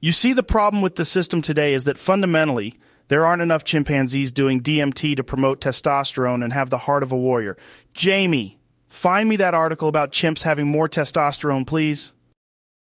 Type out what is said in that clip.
You see, the problem with the system today is that fundamentally, there aren't enough chimpanzees doing DMT to promote testosterone and have the heart of a warrior. Jamie, find me that article about chimps having more testosterone, please.